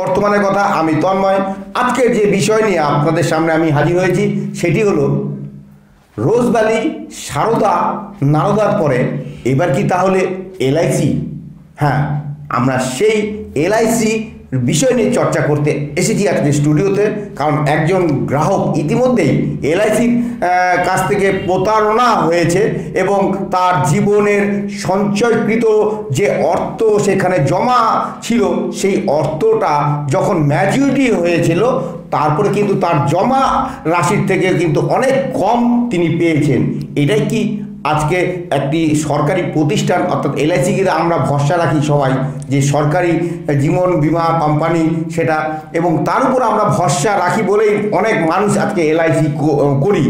বর্তমানে কথা আমি তন্ময়। আজকে যে বিষয় নিয়ে আপনাদের সামনে আমি হাজির হয়েছি, সেটি হলো রোজভ্যালি সারদা, নারদার পরে, এবার কি তাহলে এলআইসি হ্যাঁ আমরা সেই এলআইসি বিষয় নিয়ে চর্চা করতে এসেছি আজকে স্টুডিওতে, কারণ একজন গ্রাহক ইতিমধ্যেই এলআইসির কাছ থেকে প্রতারণা হয়েছে এবং তার জীবনের সঞ্চয়কৃত যে অর্থ সেখানে জমা ছিল, সেই অর্থটা যখন ম্যাচুরিটি হয়েছিল, তারপরে কিন্তু তার জমা রাশির থেকে কিন্তু অনেক কম তিনি পেয়েছেন। এটাই কি আজকে একটি সরকারি প্রতিষ্ঠান, অর্থাৎ এলআইসিকে আমরা ভরসা রাখি সবাই, যে সরকারি জীবন বিমা কোম্পানি সেটা, এবং তার উপর আমরা ভরসা রাখি বলেই অনেক মানুষ আজকে এলআইসি করি।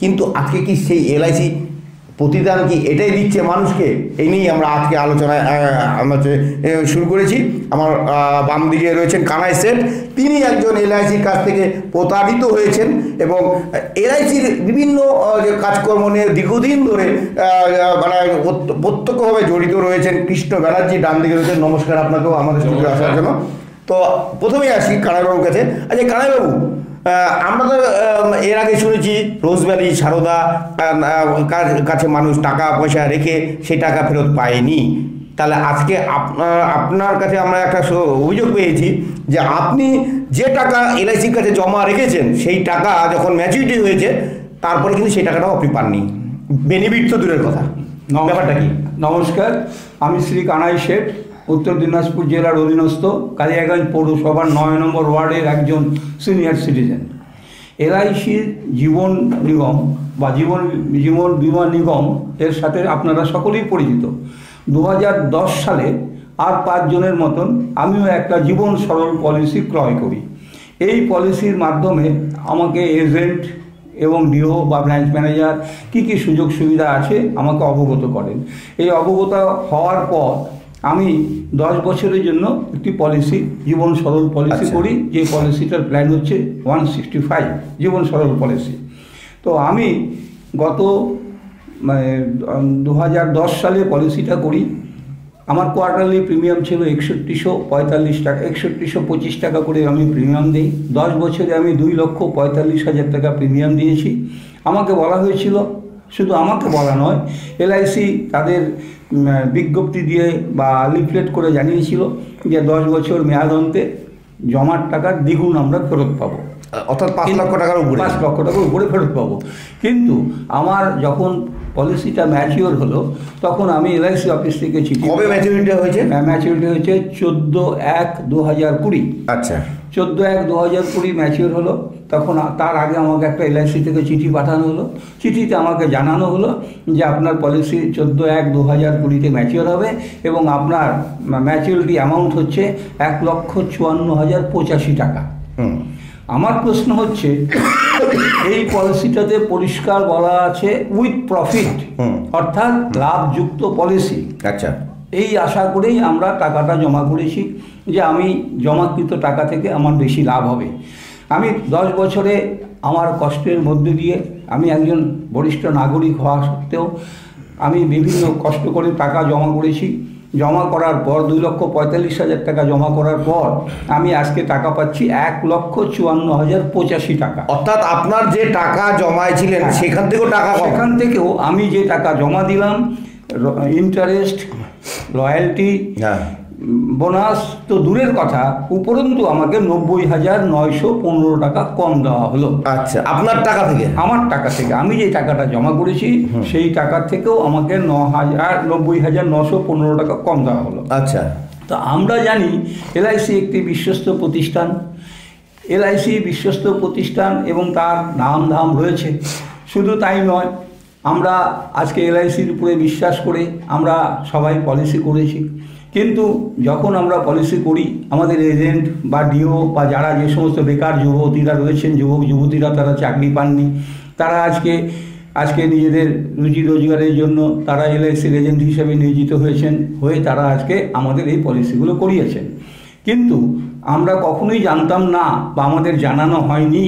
কিন্তু আজকে কি সেই এলআইসি প্রতিদান কি এটাই দিচ্ছে মানুষকে? এই নিয়েই আমরা আজকে আলোচনায় আমরা শুরু করেছি। আমার বাম দিকে রয়েছেন কানাই সেট তিনি একজন এলআইসির কাছ থেকে প্রতারিত হয়েছেন এবং এলআইসির বিভিন্ন যে কাজকর্ম নিয়ে দীর্ঘদিন ধরে মানে প্রত্য- প্রত্যক্ষভাবে জড়িত রয়েছেন কৃষ্ণ ব্যানার্জি, ডান দিকে রয়েছেন। নমস্কার আপনাকেও আমাদের স্টুডিও আসার জন্য। তো প্রথমেই আসি কানাইবাবুর কাছে। আচ্ছা কানাইবাবু আমরা তো এর আগে শুনেছি রোজভ্যালি সারদা কাছে মানুষ টাকা পয়সা রেখে সেই টাকা ফেরত পায়নি। তাহলে আজকে আপনার আপনার কাছে আমরা একটা অভিযোগ পেয়েছি যে আপনি যে টাকা এলআইসির কাছে জমা রেখেছেন সেই টাকা যখন ম্যাচুরিটি হয়েছে তারপরে কিন্তু সেই টাকাটাও আপনি পাননি। বেনিফিট তো দূরের কথা। ব্যাপারটা কি? নমস্কার আমি শ্রী কানাই শেঠ উত্তর দিনাজপুর জেলার অধীনস্থ কালিয়াগঞ্জ পৌরসভার নয় নম্বর ওয়ার্ডের একজন সিনিয়র সিটিজেন এলআইসির জীবন নিগম বা জীবন জীবন বিমা নিগম এর সাথে আপনারা সকলেই পরিচিত। দু হাজার দশ সালে আর পাঁচজনের মতন আমিও একটা জীবন সরল পলিসি ক্রয় করি। এই পলিসির মাধ্যমে আমাকে এজেন্ট এবং ডিও বা ব্রাঞ্চ ম্যানেজার কি কি সুযোগ সুবিধা আছে আমাকে অবগত করেন। এই অবগত হওয়ার পর আমি দশ বছরের জন্য একটি পলিসি জীবন সরল পলিসি আচ্ছা। করি যে পলিসিটার প্ল্যান হচ্ছে one sixty five Jeevan Saral policy তো আমি গত মানে দু হাজার দশ সালে পলিসিটা করি। আমার কোয়ার্টারলি প্রিমিয়াম ছিল একষট্টিশো পঁয়তাল্লিশ টাকা একষট্টিশো পঁচিশ টাকা করে আমি প্রিমিয়াম দিই। দশ বছরে আমি দুই লক্ষ পঁয়তাল্লিশ হাজার টাকা প্রিমিয়াম দিয়েছি। আমাকে বলা হয়েছিল শুধু আমাকে বলা নয় এলআইসি তাদের বিজ্ঞপ্তি দিয়ে বা লিফলেট করে জানিয়েছিল যে দশ বছর মেয়াদ অন্তে জমার টাকার দ্বিগুণ আমরা ফেরত পাবো। অর্থাৎ পাঁচ লক্ষ টাকার উপরে। পাঁচ লক্ষ টাকার উপরে ফেরত পাবো। কিন্তু আমার যখন পলিসিটা ম্যাচিওর হলো তখন আমি এলআইসি অফিস থেকে চিঠি কবে ম্যাচিউরিটি হয়েছে? ম্যাচিওরিটি হয়েছে চোদ্দ এক দু হাজার কুড়ি। আচ্ছা। চোদ্দ এক দু হাজার কুড়ি ম্যাচিওর হলো। তখন তার আগে আমাকে একটা এলআইসি থেকে চিঠি পাঠানো হলো। চিঠিতে আমাকে জানানো হলো যে আপনার পলিসি চোদ্দ এক দু হাজার কুড়িতে ম্যাচিওর হবে এবং আপনার ম্যাচিওরিটি অ্যামাউন্ট হচ্ছে এক লক্ষ চুয়ান্ন হাজার পঁচাশি টাকা। আমার প্রশ্ন হচ্ছে এই পলিসিটাতে পরিষ্কার বলা আছে উইথ প্রফিট অর্থাৎ লাভযুক্ত পলিসি আচ্ছা। এই আশা করেই আমরা টাকাটা জমা করেছি যে আমি জমাকৃত টাকা থেকে আমার বেশি লাভ হবে। আমি দশ বছরে আমার কষ্টের মধ্যে দিয়ে আমি একজন বরিষ্ঠ নাগরিক হওয়া সত্ত্বেও আমি বিভিন্ন কষ্ট করে টাকা জমা করেছি। জমা করার পর দুই লক্ষ পঁয়তাল্লিশ হাজার টাকা জমা করার পর আমি আজকে টাকা পাচ্ছি এক লক্ষ চুয়ান্ন হাজার পঁচাশি টাকা। অর্থাৎ আপনার যে টাকা জমাইছিলেন হ্যাঁ। সেখান থেকেও টাকা সেখান থেকেও আমি যে টাকা জমা দিলাম ইন্টারেস্ট রয়্যালটি হ্যাঁ। বোনাস তো দূরের কথা উপরন্তু আমাকে নব্বই হাজার নয়শো পনেরো টাকা কম দেওয়া হলো। আচ্ছা আপনার টাকা থেকে? আমার টাকা থেকে। আমি যে টাকাটা জমা করেছি সেই টাকা থেকেও আমাকে ন হাজার নব্বই হাজার নশো পনেরো টাকা কম দেওয়া হলো। আচ্ছা। তো আমরা জানি এলআইসি একটি বিশ্বস্ত প্রতিষ্ঠান। এলআইসি বিশ্বস্ত প্রতিষ্ঠান এবং তার নাম ধাম রয়েছে। শুধু তাই নয় আমরা আজকে এলআইসির উপরে বিশ্বাস করে আমরা সবাই পলিসি করেছি। কিন্তু যখন আমরা পলিসি করি, আমাদের এজেন্ট বা ডিও বা যারা যে সমস্ত বেকার যুবতীরা রয়েছেন, যুবক যুবতীরা তারা চাকরি পাননি, তারা আজকে আজকে নিজেদের রুজি রোজগারের জন্য তারা এলআইসির এজেন্ট হিসেবে নিয়োজিত হয়েছেন, হয়ে তারা আজকে আমাদের এই পলিসিগুলো করিয়েছেন। কিন্তু আমরা কখনোই জানতাম না বা আমাদের জানানো হয়নি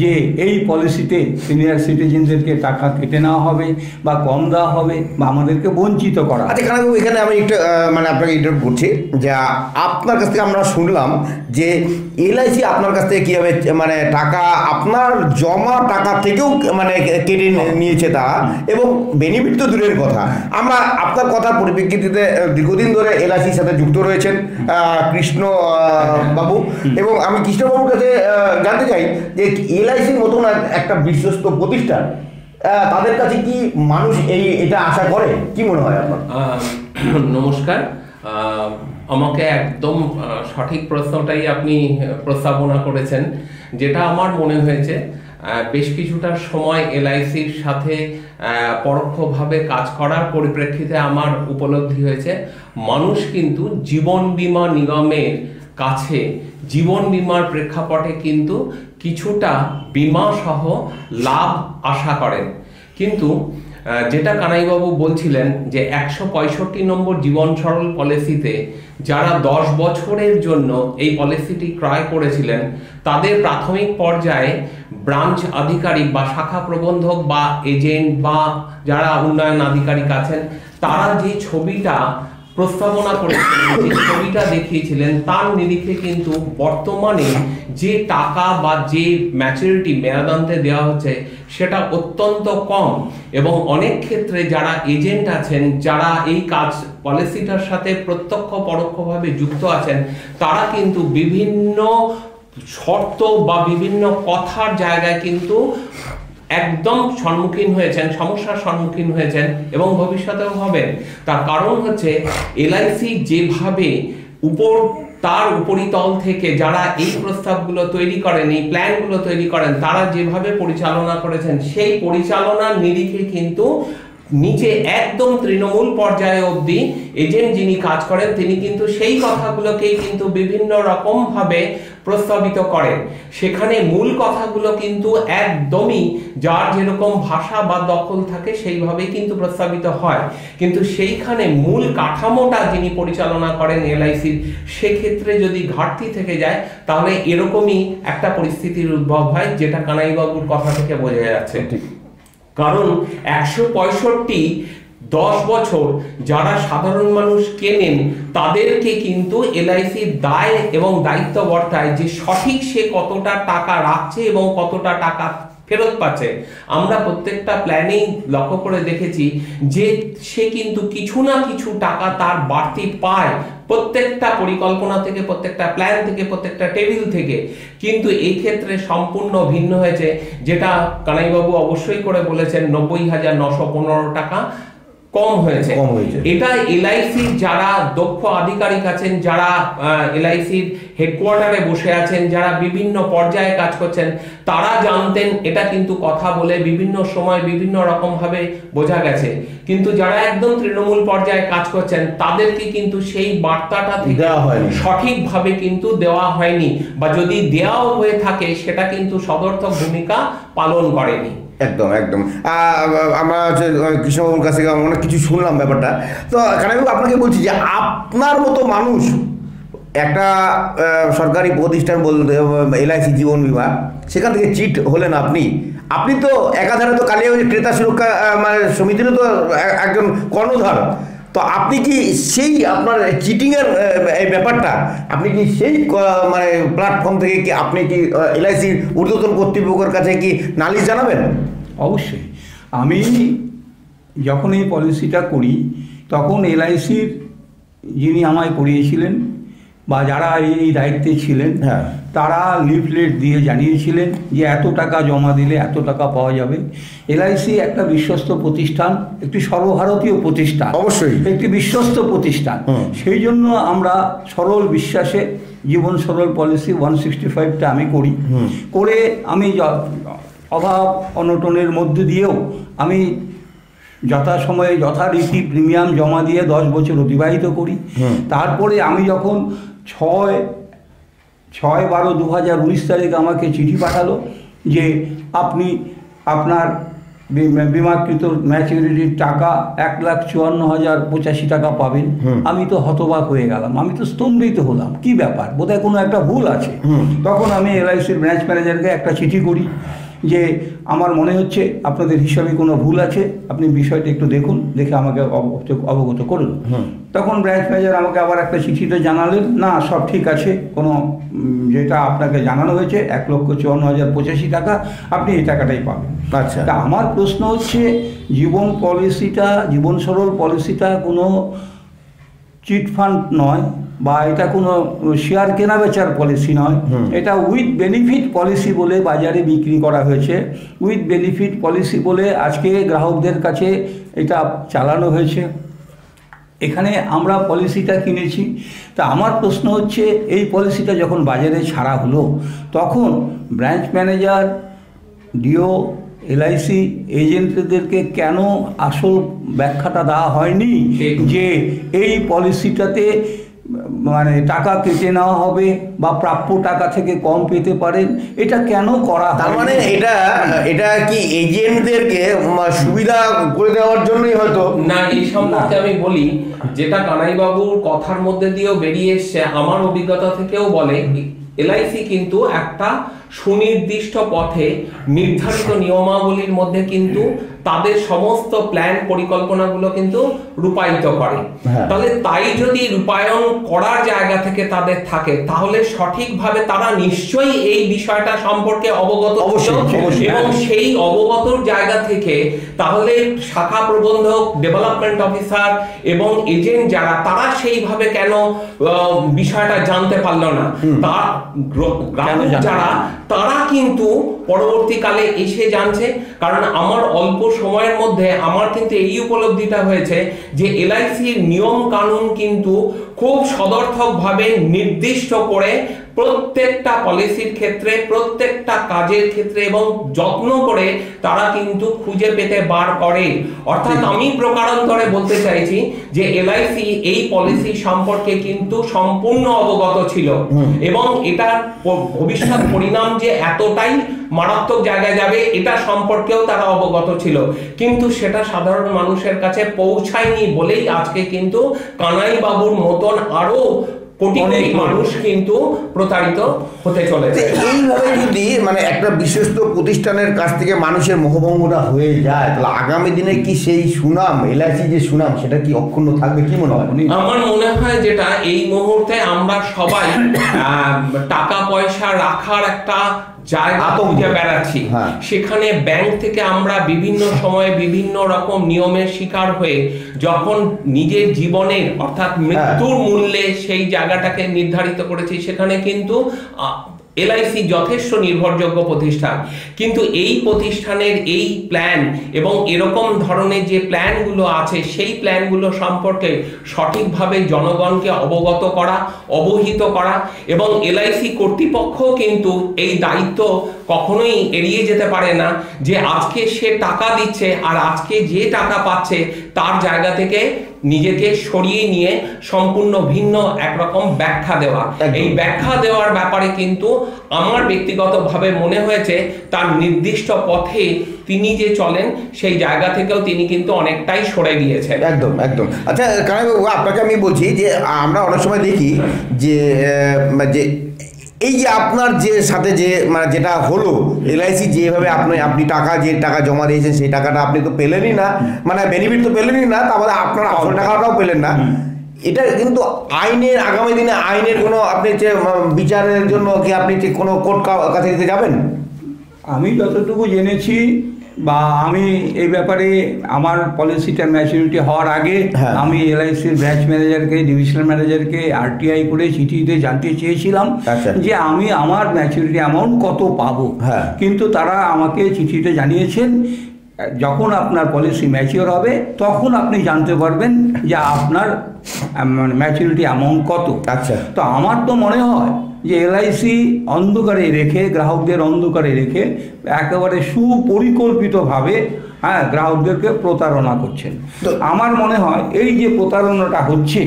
যে এই পলিসিতে সিনিয়র সিটিজেনদেরকে টাকা কেটে নেওয়া হবে বা কম দেওয়া হবে বা আমাদেরকে বঞ্চিত করা আচ্ছা কানাবাবু এখানে আমি একটু মানে আপনাকে ইন্টারভিউ করছি যে আপনার কাছ থেকে আমরা শুনলাম যে এলআইসি আপনার কাছ থেকে কীভাবে মানে টাকা, আপনার জমা টাকা থেকেও মানে কেটে নিয়েছে তা এবং বেনিফিট তো দূরের কথা। আমরা আপনার কথার পরিপ্রেক্ষিতে দীর্ঘদিন ধরে এলআইসির সাথে যুক্ত রয়েছেন কৃষ্ণ বাবু। এবং আমি কৃষ্ণবাবুর কাছে জানতে চাই যে এলআইসির মতন একটা বিশ্বস্ত প্রতিষ্ঠান তাদের কাছে কি মানুষ এই এটা আশা করে? কি মনে হয় আপনার? নমস্কার। আমাকে একদম সঠিক প্রশ্নটাই আপনি প্রস্তাবনা করেছেন যেটা আমার মনে হয়েছে বেশ কিছুটা সময় এলআইসির সাথে পরোক্ষভাবে কাজ করার পরিপ্রেক্ষিতে আমার উপলব্ধি হয়েছে। মানুষ কিন্তু জীবন বীমা নিগমের কাছে জীবন বীমার প্রেক্ষাপটে কিন্তু কিছুটা বীমা সহ লাভ আশা করেন। কিন্তু যেটা কানাইবাবু বলছিলেন যে একশো পঁয়ষট্টি নম্বর জীবন সরল পলিসিতে যারা দশ বছরের জন্য এই পলিসিটি ক্রয় করেছিলেন, তাদের প্রাথমিক পর্যায়ে ব্রাঞ্চ আধিকারিক বা শাখা প্রবন্ধক বা এজেন্ট বা যারা উন্নয়ন আধিকারিক আছেন, তারা যে ছবিটা প্রস্তাবনা করেছিলেন, যে ছবিটা দেখিয়েছিলেন, তার নিরিখে কিন্তু বর্তমানে যে টাকা বা যে ম্যাচুরিটি মেয়াদান্তে দেওয়া হচ্ছে, সেটা অত্যন্ত কম। এবং অনেক ক্ষেত্রে যারা এজেন্ট আছেন, যারা এই কাজ পলিসিটার সাথে প্রত্যক্ষ পরোক্ষভাবে যুক্ত আছেন, তারা কিন্তু বিভিন্ন শর্ত বা বিভিন্ন কথার জায়গায় কিন্তু একদম সম্মুখীন হয়েছেন, সমস্যার সম্মুখীন হয়েছেন এবং ভবিষ্যতেও হবেন। তার কারণ হচ্ছে এলআইসি যেভাবে উপর, তার উপরিতল থেকে যারা এই প্রস্তাবগুলো তৈরি করেন, এই প্ল্যানগুলো তৈরি করেন, তারা যেভাবে পরিচালনা করেছেন, সেই পরিচালনার নিরিখে কিন্তু নিচে একদম তৃণমূল পর্যায়ে অবধি এজেন্ট যিনি কাজ করেন, তিনি কিন্তু সেই কথাগুলোকেই কিন্তু বিভিন্ন রকম ভাবে প্রস্তাবিত করেন সেখানে মূল কথাগুলো কিন্তু একদমই যার যেরকম ভাষা বা দখল থাকে সেইভাবেই কিন্তু প্রস্তাবিত হয়। কিন্তু সেইখানে মূল কাঠামোটা যিনি পরিচালনা করেন এলআইসির সেক্ষেত্রে যদি ঘাটতি থেকে যায় তাহলে এরকমই একটা পরিস্থিতির উদ্ভব হয় যেটা কানাইবাবুর কথা থেকে বোঝা যাচ্ছে। কারণ একশো পঁয়ষট্টি দশ বছর যারা সাধারণ মানুষ কেনেন, তাদেরকে কিন্তু এলআইসির দায় এবং দায়িত্ব বর্তায় যে সঠিক সে কতটা টাকা রাখছে এবং কতটা টাকা ফেরত পাচ্ছে। আমরা প্রত্যেকটা প্ল্যানেই লক্ষ্য করে দেখেছি যে সে কিন্তু কিছু না কিছু টাকা তার বাড়তি পায় প্রত্যেকটা পরিকল্পনা থেকে, প্রত্যেকটা প্ল্যান থেকে, প্রত্যেকটা টেবিল থেকে। কিন্তু এই ক্ষেত্রে সম্পূর্ণ ভিন্ন হয়েছে, যেটা কানাইবাবু অবশ্যই করে বলেছেন, নব্বই হাজার নশো পনেরো টাকা কম হয়েছে কম হয়েছে। এটা এলআইসির যারা দক্ষ আধিকারিক আছেন যারা এলআইসির হেডকোয়ার্টারে বসে আছেন যারা বিভিন্ন পর্যায়ে কাজ করছেন তারা জানতেন এটা কিন্তু কথা বলে বিভিন্ন সময় বিভিন্ন রকম ভাবে বোঝা গেছে কিন্তু যারা একদম তৃণমূল পর্যায়ে কাজ করছেন তাদেরকে কিন্তু সেই বার্তাটা থেকে দেওয়া হয়নি। সঠিকভাবে কিন্তু দেওয়া হয়নি বা যদি দেওয়াও হয়ে থাকে সেটা কিন্তু সদর্থক ভূমিকা পালন করেনি একদম একদম। আমরা হচ্ছে কৃষ্ণবাবুর কাছ থেকে অনেক কিছু শুনলাম ব্যাপারটা। তো কানাইবাবু আপনাকে বলছি যে আপনার মতো মানুষ একটা সরকারি প্রতিষ্ঠান বলতে এলআইসি জীবন বিমা, সেখান থেকে চিট হলেন আপনি। আপনি তো একাধারে তো কালিয়া ক্রেতা সুরক্ষা মানে সমিতিরও তো একজন কর্ণধার। তো আপনি কি সেই আপনার চিটিংয়ের এই ব্যাপারটা আপনি কি সেই মানে প্ল্যাটফর্ম থেকে কি আপনি কি এলআইসির ঊর্ধ্বতন কর্তৃপক্ষের কাছে কি নালিশ জানাবেন অবশ্যই আমি যখন এই পলিসিটা করি তখন এলআইসির যিনি আমায় করিয়েছিলেন বা যারা এই- এই দায়িত্বে ছিলেন হ্যাঁ। তারা লিফলেট দিয়ে জানিয়েছিলেন যে এত টাকা জমা দিলে এত টাকা পাওয়া যাবে। এলআইসি একটা বিশ্বস্ত প্রতিষ্ঠান একটি সর্বভারতীয় প্রতিষ্ঠান অবশ্যই। একটি বিশ্বস্ত প্রতিষ্ঠান। সেই জন্য আমরা সরল বিশ্বাসে জীবন সরল পলিসি ওয়ান সিক্সটি ফাইভটা আমি করি। করে আমি অভাব অনটনের মধ্যে দিয়েও আমি যথাসময়ে যথারীতি প্রিমিয়াম জমা দিয়ে দশ বছর অতিবাহিত করি। তারপরে আমি যখন ছয় ছয় বারো দু হাজার উনিশ তারিখ আমাকে চিঠি পাঠালো যে আপনি আপনার বিমাকৃত ম্যাচুরিটির টাকা এক লাখ চুয়ান্ন হাজার পঁচাশি টাকা পাবেন। আমি তো হতবাক হয়ে গেলাম। আমি তো স্তম্ভিত হলাম। কি ব্যাপার? বোধহয় কোনো একটা ভুল আছে। তখন আমি এলআইসির ব্রাঞ্চ ম্যানেজারকে একটা চিঠি করি। যে আমার মনে হচ্ছে আপনাদের হিসাবে কোনো ভুল আছে আপনি বিষয়টা একটু দেখুন দেখে আমাকে অবগত- করুন। তখন ব্রাঞ্চ ম্যানেজার আমাকে আবার একটা চিঠিতে জানালেন না সব ঠিক আছে কোনো যেটা আপনাকে জানানো হয়েছে এক লক্ষ চুয়ান্ন হাজার পঁচাশি টাকা আপনি এই টাকাটাই পাবেন। আচ্ছা। আমার প্রশ্ন হচ্ছে জীবন পলিসিটা জীবন সরল পলিসিটা কোনো চিট ফান্ড নয় বা এটা কোনো শেয়ার কেনা বেচার পলিসি নয়। এটা উইথ বেনিফিট পলিসি বলে বাজারে বিক্রি করা হয়েছে। উইথ বেনিফিট পলিসি বলে আজকে গ্রাহকদের কাছে এটা চালানো হয়েছে। এখানে আমরা পলিসিটা কিনেছি। তা আমার প্রশ্ন হচ্ছে এই পলিসিটা যখন বাজারে ছাড়া হলো তখন ব্রাঞ্চ ম্যানেজার ডিও এলআইসি এজেন্টদেরকে কেন আসল ব্যাখ্যাটা দেওয়া হয়নি যে এই পলিসিটাতে মানে টাকা কেটে নেওয়া হবে বা প্রাপ্য টাকা থেকে কম পেতে পারেন এটা কেন করা তার মানে এটা এটা কি এজেন্টদেরকে সুবিধা করে দেওয়ার জন্যই হয়তো? না এই সম্পর্কে আমি বলি যেটা কানাইবাবুর কথার মধ্যে দিয়েও বেরিয়ে এসছে আমার অভিজ্ঞতা থেকেও বলে এলআইসি কিন্তু একটা সুনির্দিষ্ট পথে নির্ধারিত নিয়মাবলীর মধ্যে কিন্তু তাদের সমস্ত প্ল্যান পরিকল্পনাগুলো কিন্তু রূপায়িত করে হ্যাঁ। তাহলে তাই যদি রূপায়ণ করার জায়গা থেকে তাদের থাকে তাহলে সঠিকভাবে তারা নিশ্চয়ই এই বিষয়টা সম্পর্কে অবগত। এবং সেই অবগতর জায়গা থেকে তাহলে শাখা প্রবন্ধক ডেভেলপমেন্ট অফিসার এবং এজেন্ট যারা তারা সেইভাবে কেন বিষয়টা জানতে পারল না তার গ্রাহক যারা? তারা কিন্তু পরবর্তীকালে এসে জানছে, কারণ আমার অল্প সময়ের মধ্যে আমার কিন্তু এই উপলব্ধিটা হয়েছে যে এলআইসির নিয়ম কানুন কিন্তু খুব সদর্থকভাবে নির্দিষ্ট করে প্রত্যেকটা পলিসির ক্ষেত্রে প্রত্যেকটা কাজের ক্ষেত্রে এবং যত্ন করে তারা কিন্তু খুঁজে পেতে বার করে। অর্থাৎ আমি প্রকারান্তরে বলতে চাইছি যে এলআইসি এই পলিসি সম্পর্কে কিন্তু সম্পূর্ণ অবগত ছিল। এবং এটা প- ভবিষ্যৎ পরিণাম যে এতটাই মারাত্মক জায়গায় যাবে এটা সম্পর্কেও তারা অবগত ছিল। কিন্তু সেটা সাধারণ মানুষের কাছে পৌঁছায়নি বলেই আজকে কিন্তু কানাই বাবুর মতন আরও কোটি কোটি মানুষ কিন্তু প্রতারিত হতে চলেছে। এইভাবে যদি মানে একটা বিশ্বস্ত প্রতিষ্ঠানের কাছ থেকে মানুষের মোহভঙ্গটা হয়ে যায় তাহলে আগামী দিনে কি সেই সুনাম এলআইসি যে সুনাম সেটা কি অক্ষুণ্ণ থাকবে? কি মনে হয়? আমার মনে হয় যেটা এই মুহূর্তে আমরা সবাই আহ, টাকা পয়সা রাখার একটা বেড়াচ্ছি। হ্যাঁ। সেখানে ব্যাংক থেকে আমরা বিভিন্ন সময়ে বিভিন্ন রকম নিয়মের শিকার হয়ে যখন নিজের জীবনের অর্থাৎ মৃত্যুর মূল্যে সেই জায়গাটাকে নির্ধারিত করেছি সেখানে কিন্তু এলআইসি যথেষ্ট নির্ভরযোগ্য প্রতিষ্ঠান। কিন্তু এই প্রতিষ্ঠানের এই প্ল্যান এবং এরকম ধরনের যে প্ল্যানগুলো আছে, সেই প্ল্যানগুলো সম্পর্কে সঠিকভাবে জনগণকে অবগত করা, অবহিত করা এবং এলআইসি কর্তৃপক্ষ কিন্তু এই দায়িত্ব কখনোই এড়িয়ে যেতে পারে না যে আজকে সে টাকা দিচ্ছে আর আজকে যে টাকা পাচ্ছে তার জায়গা থেকে নিজেকে সরিয়ে নিয়ে সম্পূর্ণ ভিন্ন একরকম ব্যাখ্যা দেওয়া। এই ব্যাখ্যা দেওয়ার ব্যাপারে কিন্তু আমার ব্যক্তিগতভাবে মনে হয়েছে তার নির্দিষ্ট পথে তিনি যে চলেন সেই জায়গা থেকেও তিনি কিন্তু অনেকটাই সরে গিয়েছেন। একদম একদম। আচ্ছা কানাইবাবু আপনাকে আমি বলছি যে আমরা অনেক সময় দেখি যে যে এই যে আপনার যে সাথে যে মানে যেটা হলো এলআইসি যেভাবে আপনি আপনি টাকা যে টাকা জমা দিয়েছেন সেই টাকাটা আপনি তো পেলেনই না। মানে বেনিফিট তো পেলেনই না তারপরে আপনার আসল টাকাটাও পেলেন না। এটা কিন্তু আইনের আগামী দিনে আইনের কোনো আপনি যে বিচারের জন্য কি আপনি কোনো কোর্ট কাছে দিতে যাবেন? আমি যতটুকু জেনেছি বা আমি এই ব্যাপারে আমার পলিসিটা ম্যাচুরিটি হওয়ার আগে হ্যাঁ। আমি এলআইসির ব্রাঞ্চ ম্যানেজারকে ডিভিশনাল ম্যানেজারকে আরটিআই করে চিঠিতে জানতে চেয়েছিলাম আচ্ছা। যে আমি আমার ম্যাচুরিটি অ্যামাউন্ট কত পাবো হ্যাঁ। কিন্তু তারা আমাকে চিঠিতে জানিয়েছেন যখন আপনার পলিসি ম্যাচিওর হবে তখন আপনি জানতে পারবেন যে আপনার ম্যাচুরিটি অ্যামাউন্ট কত আচ্ছা তো আমার তো মনে হয় যে এলআইসি অন্ধকারে রেখে গ্রাহকদের অন্ধকারে রেখে একেবারে সুপরিকল্পিতভাবে হ্যাঁ গ্রাহকদেরকে প্রতারণা করছেন। তো- আমার মনে হয় এই যে প্রতারণাটা হচ্ছে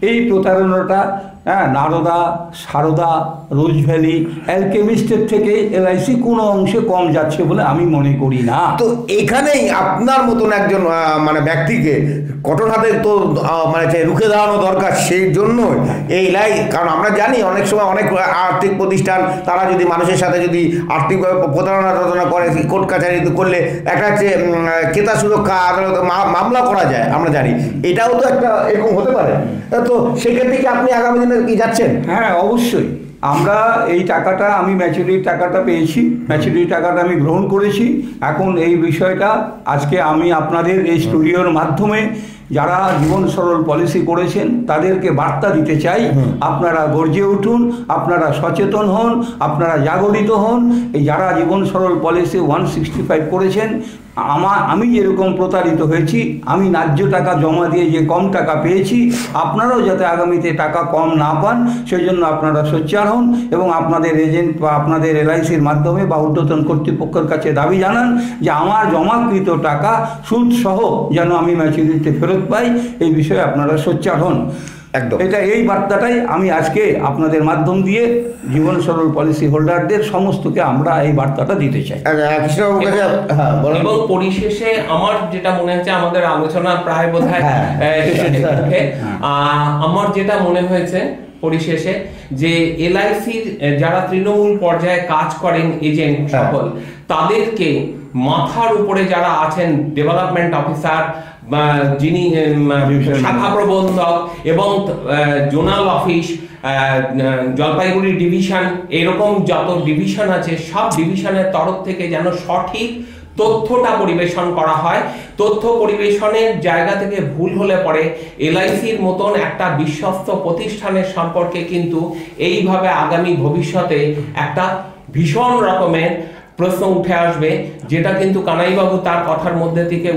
এই প্রতারণাটা হ্যাঁ নারদা, সারদা রোজ ভ্যালি অ্যালকেমিস্টের থেকে এলআইসি কোনো অংশে কম যাচ্ছে বলে আমি মনে করি না। তো এখানেই আপনার মতন একজন মানে ব্যক্তিকে কঠোর হাতে তো মানে রুখে দাঁড়ানো দরকার, সেই জন্য এই লাই, কারণ আমরা জানি অনেক সময় অনেক আর্থিক প্রতিষ্ঠান, তারা যদি মানুষের সাথে যদি আর্থিকভাবে প্রতারণা টতারণা করে, কোর্ট কাছারি করলে একটা হচ্ছে ক্রেতা সুরক্ষা আদালত মামলা করা যায়, আমরা জানি। এটাও তো একটা এরকম হতে পারে। তো সেক্ষেত্রে কি আপনি আগামী দিনে কি যাচ্ছেন? হ্যাঁ অবশ্যই। আমরা এই টাকাটা আমি ম্যাচুরিটির টাকাটা পেয়েছি। ম্যাচুরিটি টাকাটা আমি গ্রহণ করেছি। এখন এই বিষয়টা আজকে আমি আপনাদের এই স্টুডিওর মাধ্যমে যারা জীবন সরল পলিসি করেছেন তাদেরকে বার্তা দিতে চাই। আপনারা গর্জে উঠুন আপনারা সচেতন হন আপনারা জাগরিত হন। এই যারা জীবন Saral policy one sixty five করেছেন আমার, আমি যেরকম প্রতারিত হয়েছি, আমি ন্যায্য টাকা জমা দিয়ে যে কম টাকা পেয়েছি, আপনারাও যাতে আগামীতে টাকা কম না পান সেই জন্য আপনারা সোচ্চার হন এবং আপনাদের এজেন্ট বা আপনাদের এলআইসির মাধ্যমে বা ঊর্ধ্বতন কর্তৃপক্ষের কাছে দাবি জানান যে আমার জমাকৃত টাকা সুদসহ যেন আমি ম্যাচুরিটিতে ফেরত পাই, এই বিষয়ে আপনারা সোচ্চার হন। একদম। এটা এই বার্তাটাই আমি আজকে আপনাদের মাধ্যম দিয়ে জীবন সরল পলিসি হোল্ডারদের সমস্তকে আমরা এই বার্তাটা দিতে চাই হ্যাঁ এবং পরিশেষে আমার যেটা মনে হচ্ছে আমাদের আলোচনা প্রায় বোধ হয় হ্যাঁ। আমার যেটা মনে হয়েছে পরিশেষে যে এলআইসির যারা তৃণমূল পর্যায়ে কাজ করেন এজেন্ট হ্যাঁ। সকল তাদেরকে মাথার উপরে যারা আছেন ডেভেলপমেন্ট অফিসার যিনি শাখা প্রবন্ধক এবং জোনাল অফিস জলপাইগুড়ি ডিভিশন এরকম যত ডিভিশন আছে সব ডিভিশনের তরফ থেকে যেন সঠিক তথ্যটা পরিবেশন করা হয়। তথ্য পরিবেশনের জায়গা থেকে ভুল হলে পরে এলআইসির মতন একটা বিশ্বস্ত প্রতিষ্ঠানের সম্পর্কে কিন্তু এইভাবে আগামী ভবিষ্যতে একটা ভীষণ রকমের প্রশ্ন উঠে আসবে যেটা কিন্তু কানাইবাবু তার কথার মধ্যে থেকে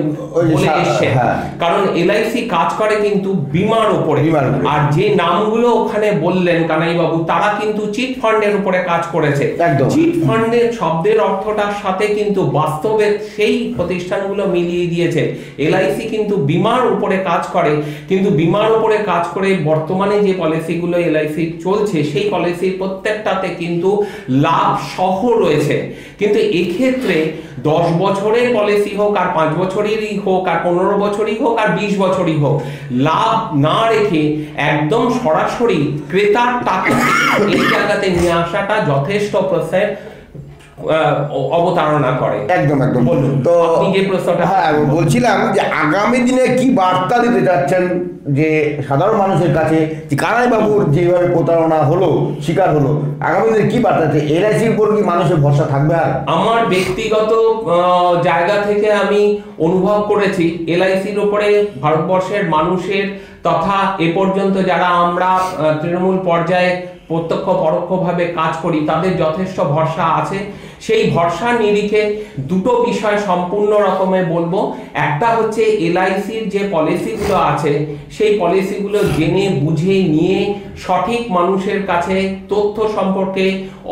বলে এসছে হ্যাঁ। কারণ এলআইসি কাজ করে কিন্তু বিমার উপরে। আর যে নামগুলো ওখানে বললেন কানাইবাবু তারা কিন্তু চিট ফান্ডের উপরে কাজ করেছে। চিট ফান্ডের শব্দের অর্থটার সাথে কিন্তু বাস্তবে সেই প্রতিষ্ঠানগুলো মিলিয়ে দিয়েছে। এলআইসি কিন্তু বিমার উপরে কাজ করে। কিন্তু বিমার উপরে কাজ করে বর্তমানে যে পলিসিগুলো এলআইসি চলছে সেই পলিসির প্রত্যেকটাতে কিন্তু লাভ সহ রয়েছে। কিন্তু এক্ষেত্রে দশ বছরের পলিসি হোক, আর পাঁচ বছরেরই হোক, আর পনেরো বছরই হোক, আর বিশ বছরই হোক, লাভ না রেখে একদম সরাসরি ক্রেতার টাকা এই জায়গাতে নিয়ে আসাটা যথেষ্ট প্রসেস অবতারণা করে। একদম একদম। বলুন তো যে প্রশ্নটা হ্যাঁ বলছিলাম যে আগামী দিনে কি বার্তা দিতে চাচ্ছেন যে সাধারণ মানুষের কাছে? যে কানাই বাবুর যেভাবে প্রতারণা হলো শিকার হলো আগামী দিনে কি বার্তা আছে এলআইসির উপর কি মানুষের ভরসা থাকবে আর? আমার ব্যক্তিগত জায়গা থেকে আমি অনুভব করেছি এলআইসির উপরে ভারতবর্ষের মানুষের তথা এ পর্যন্ত যারা আমরা তৃণমূল পর্যায়ে প্রত্যক্ষ, পরোক্ষভাবে কাজ করি, তাদের যথেষ্ট ভরসা আছে। সেই ভরসা নিরিখে দুটো বিষয় সম্পূর্ণ রকমের বলব। একটা হচ্ছে এলআইসির যে পলিসিগুলো আছে, সেই পলিসিগুলো জেনে, বুঝে নিয়ে সঠিক মানুষের কাছে তথ্য সম্পর্কে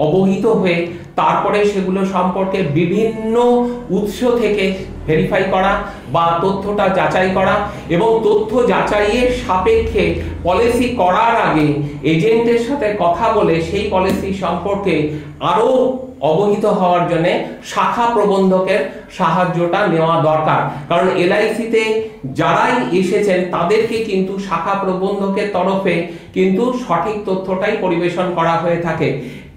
অবহিত হয়ে, তারপরে সেগুলো সম্পর্কে বিভিন্ন উৎস থেকে ভেরিফাই করা বা তথ্যটা যাচাই করা এবং তথ্য যাচাইয়ের সাপেক্ষে পলিসি করার আগে এজেন্টের সাথে কথা বলে সেই পলিসি সম্পর্কে আরও অবহিত হওয়ার জন্য শাখা প্রবন্ধকের সাহায্যটা নেওয়া দরকার। কারণ এলআইসিতে যারাই এসেছেন তাদেরকে কিন্তু শাখা প্রবন্ধকের তরফে কিন্তু সঠিক তথ্যটাই পরিবেশন করা হয়ে থাকে।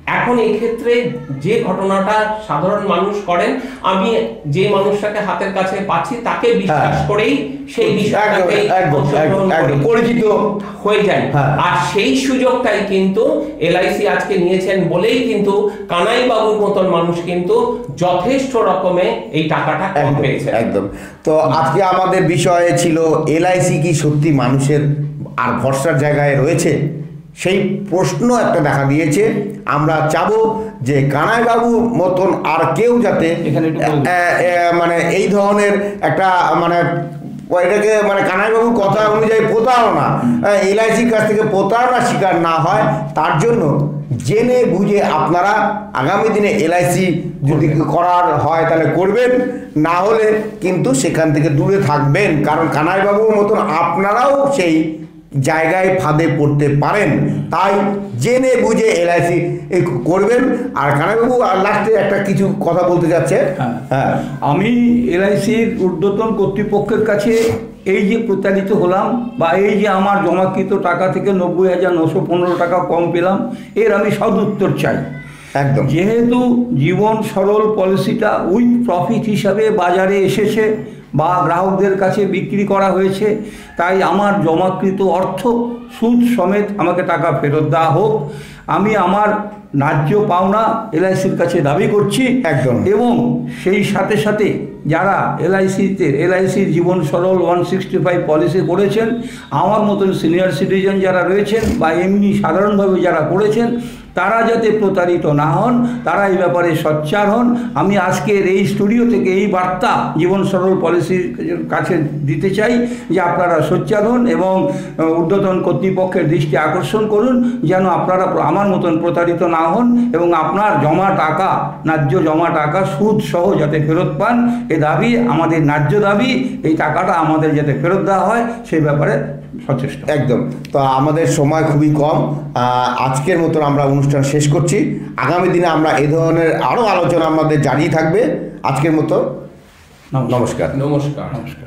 এখন এই ক্ষেত্রে যে ঘটনাটা সাধারণ মানুষ করেন আমি যে মানুষটাকে হাতের কাছে পাচ্ছি তাকে বিশ্বাস হ্যাঁ। করেই সেই বিষয়টাকে পরিচিত। হয়ে যায়। হ্যাঁ। আর সেই সুযোগটাই কিন্তু এলআইসি আজকে নিয়েছেন বলেই কিন্তু কানাই বাবুর মতন মানুষ কিন্তু যথেষ্ট রকমে এই টাকাটা কম পেয়েছে। একদম। তো আজকে আমাদের বিষয়ে ছিল এলআইসি কি সত্যি মানুষের আর ভরসার জায়গায় রয়েছে? সেই প্রশ্ন একটা দেখা দিয়েছে। আমরা চাব যে কানাইবাবু মতন আর কেউ যাতে মানে এই ধরনের একটা মানে এটাকে মানে কানাইবাবুর কথা অনুযায়ী প্রতারণা। এলআইসির কাছ থেকে প্রতারণা শিকার না হয় তার জন্য জেনে বুঝে আপনারা আগামী দিনে এলআইসি যদি করার হয় তাহলে করবেন না হলে কিন্তু সেখান থেকে দূরে থাকবেন। কারণ কানাইবাবুর মতন আপনারাও সেই জায়গায় ফাঁদে পড়তে পারেন। তাই জেনে বুঝে এলআইসি করবেন। আর কানাবাবু আর লাস্টে একটা কিছু কথা বলতে যাচ্ছে হ্যাঁ। হ্যাঁ। আমি এলআইসির ঊর্ধ্বতন কর্তৃপক্ষের কাছে এই যে প্রতারিত হলাম বা এই যে আমার জমাকৃত টাকা থেকে নব্বই হাজার নশো পনেরো টাকা কম পেলাম এর আমি সদ উত্তর চাই। একদম। যেহেতু জীবন সরল পলিসিটা উইথ প্রফিট হিসাবে বাজারে এসেছে বা গ্রাহকদের কাছে বিক্রি করা হয়েছে তাই আমার জমাকৃত অর্থ সুদ সমেত আমাকে টাকা ফেরত দেওয়া হোক আমি আমার ন্যায্য পাওনা এলআইসির কাছে দাবি করছি একদম। এবং সেই সাথে সাথে যারা এলআইসিতে, এলআইসির জীবন সরল ওয়ান সিক্সটি ফাইভ পলিসি করেছেন, আমার মতন সিনিয়র সিটিজেন যারা রয়েছেন বা এমনি সাধারণভাবে যারা করেছেন, তারা যাতে প্রতারিত না হন, তারা এই ব্যাপারে সোচ্চার হন। আমি আজকের এই স্টুডিও থেকে এই বার্তা জীবন সরল পলিসির কাছে দিতে চাই যে আপনারা সোচ্চার হন এবং ঊর্ধ্বতন কর্তৃপক্ষের দৃষ্টি আকর্ষণ করুন, যেন আপনারা আমার মতন প্রতারিত না হন এবং আপনার জমা টাকা, ন্যায্য জমা টাকা সুদ সহ যাতে ফেরত পান এ দাবি আমাদের ন্যায্য দাবি এই টাকাটা আমাদের যাতে ফেরত দেওয়া হয় সেই ব্যাপারে সচেষ্ট। একদম। তো আমাদের সময় খুবই কম। আজকের মতন আমরা অনুষ্ঠান শেষ করছি। আগামী দিনে আমরা এ ধরনের আরও আলোচনা আমাদের জারি থাকবে। আজকের মতো নমস্কার। নমস্কার। নমস্কার। নমস্কার।